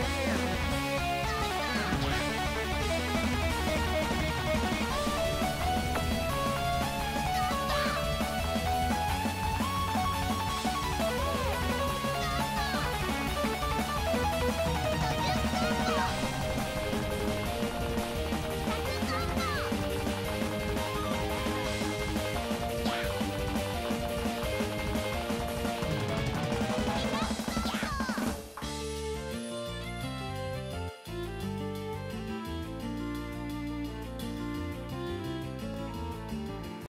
Yeah.